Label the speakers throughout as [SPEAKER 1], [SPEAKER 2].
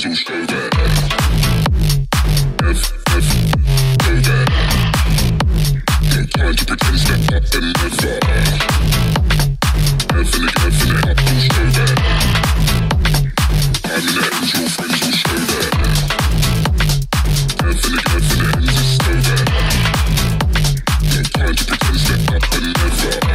[SPEAKER 1] so stay there. F, F, go to pretend, step up and never. Infinite, your friends to pretend, step up and never.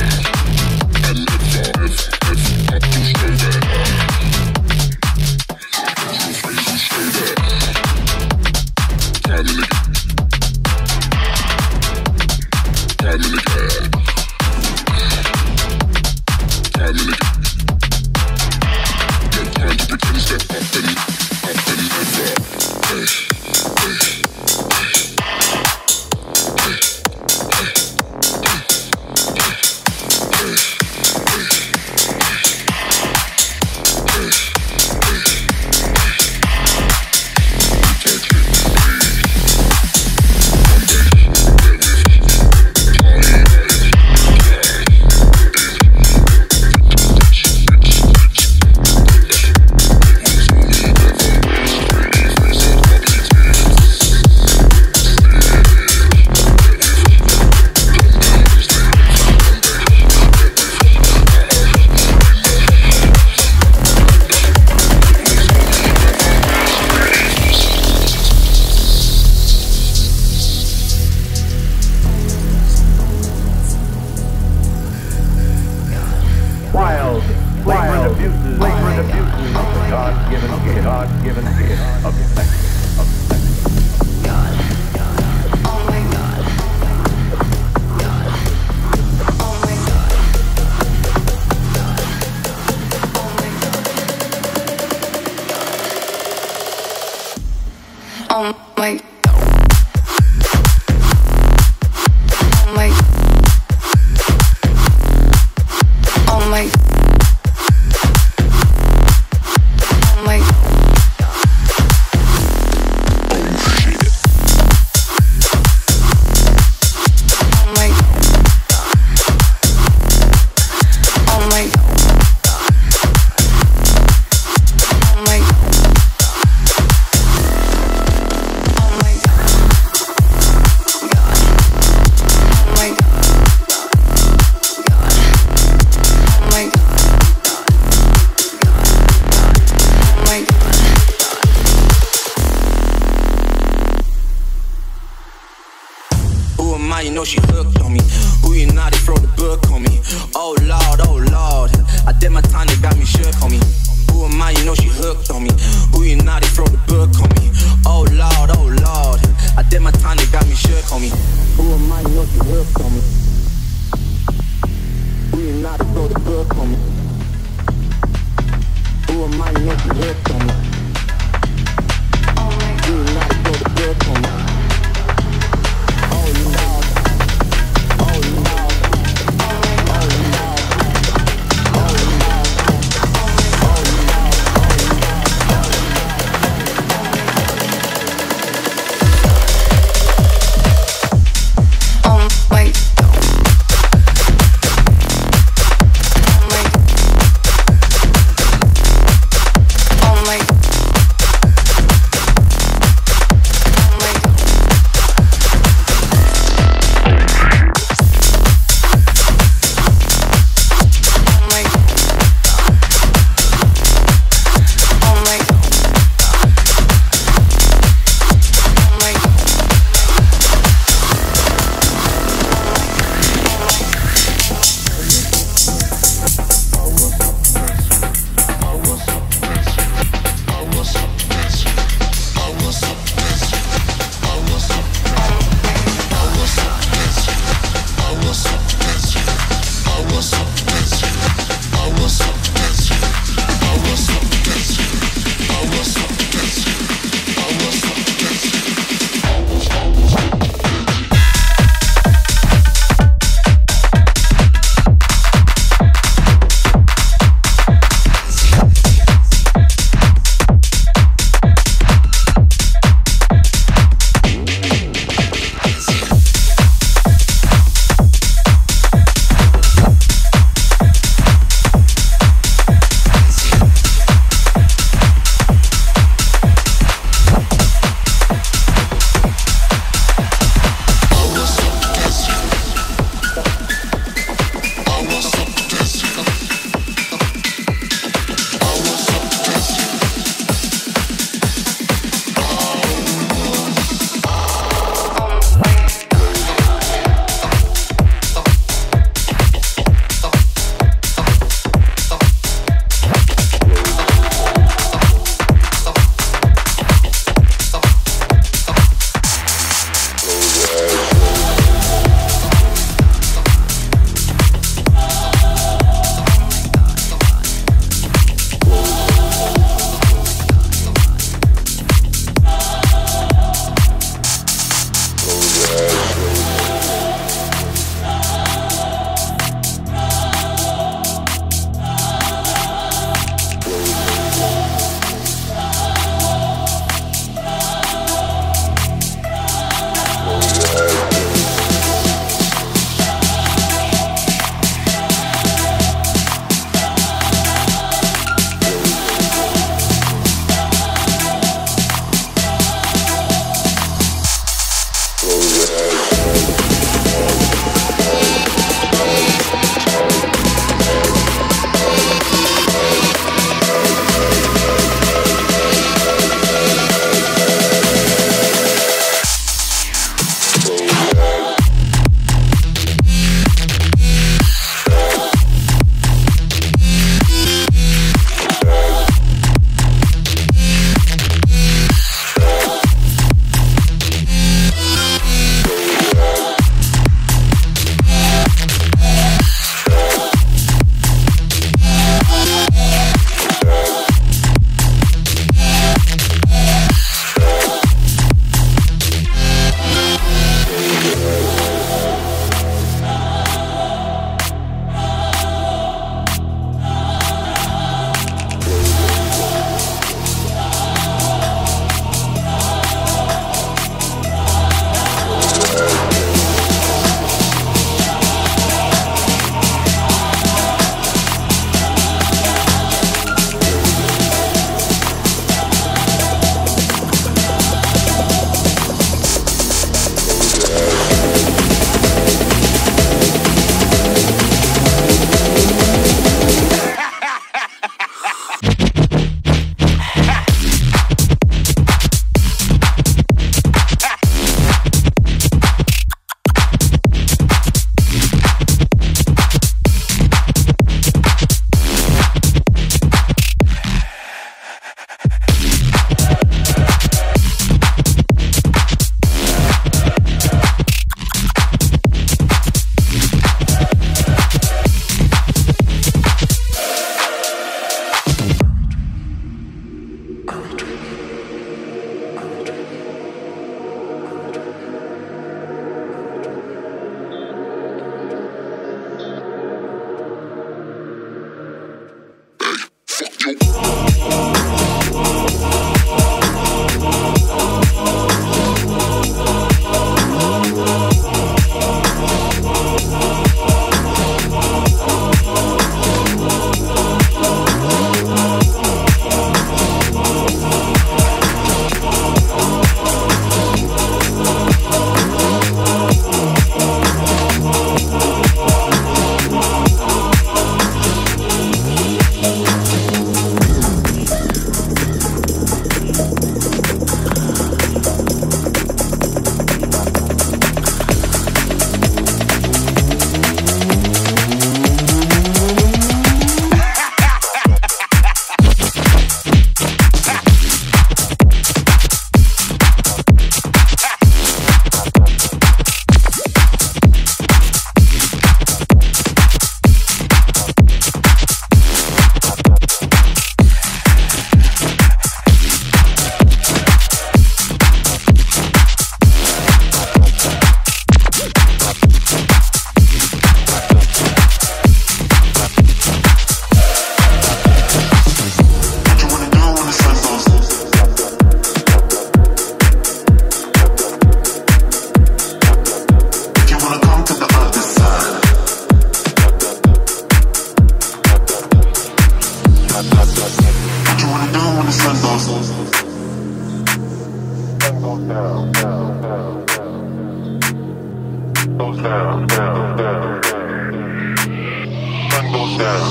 [SPEAKER 2] What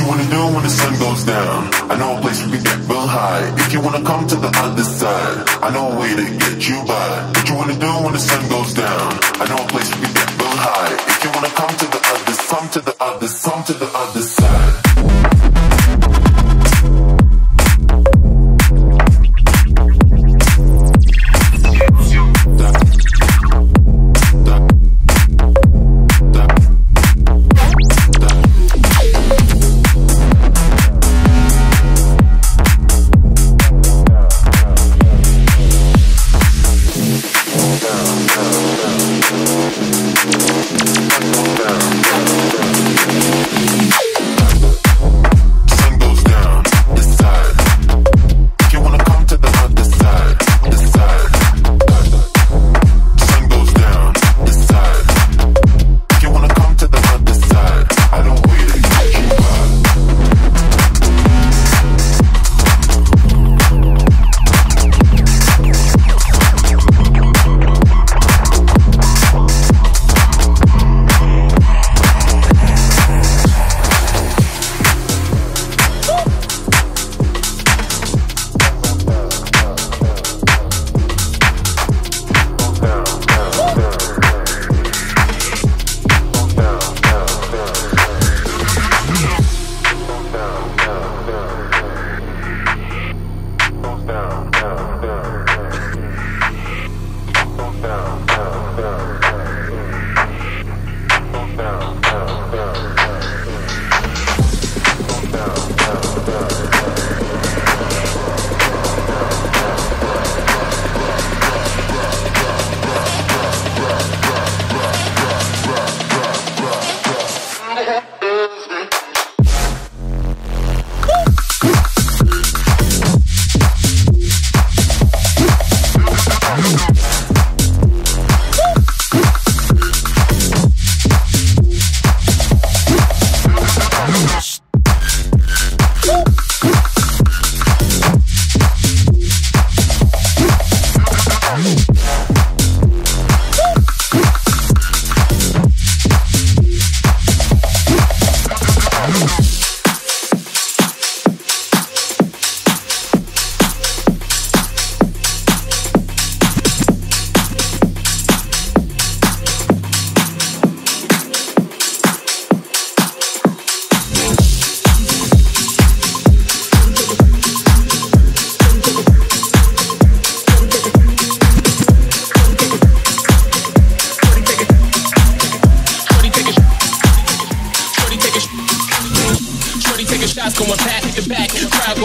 [SPEAKER 2] you wanna do when the sun goes down? I know a place we can get real high. If you wanna come to the other side, I know a way to get you by. What you wanna do when the sun goes down? I know a place we can get real high. If you wanna come to the other, some to the other, some to the other side.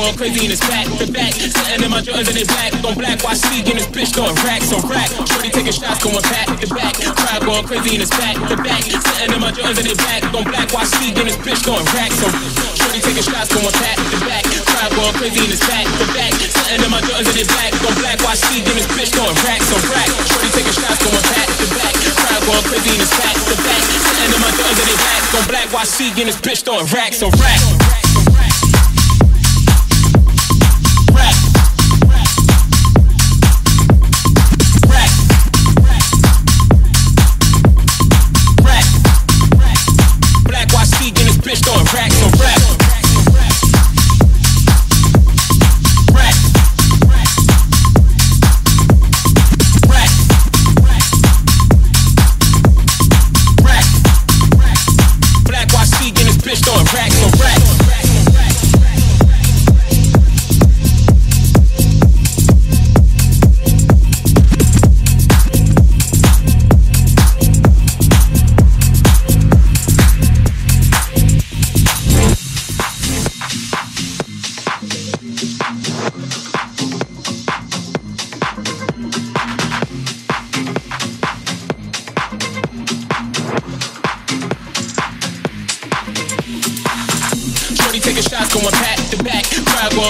[SPEAKER 3] Going crazy in his back to back. Sitting in my Jordans and they black, on black. Watch in this bitch going racks on rack. Shorty taking shots, going back to back. Crowd going crazy in his back to back. Sitting in my Jordans and black, on black. Watch in this bitch going racks on. Shorty taking shots, going back to back. Crowd going crazy in his back to back. In my Jordans and they black, on black. Watch in this bitch going racks on rack. Shorty taking shots, going back to back. Crowd going crazy in his back to back. Sitting in my Jordans and they black, on black. Watch in this bitch throwing racks on rack.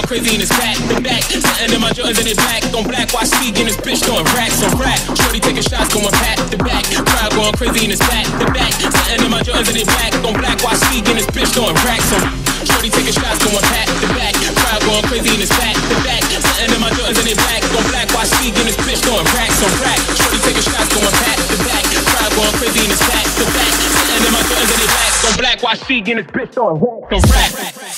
[SPEAKER 3] Crazy in his back to back. Sitting in my Jordans and they black on black. Watch speak in this bitch throwing racks on rack. Shorty taking shots going back to back. Crowd going crazy in his back to back. Sitting in my Jordans and they black on black. Watch speak in this bitch throwing racks on. Shorty taking shots going back to back. Crowd going crazy in his back to back. Sitting in my Jordans and they black on black. Watch speak in this bitch throwing racks on rack. Shorty taking shots going back to back. Crowd going crazy in his back to back. Sitting in my Jordans and they black on black. Watch speak in this bitch throwing racks on rack.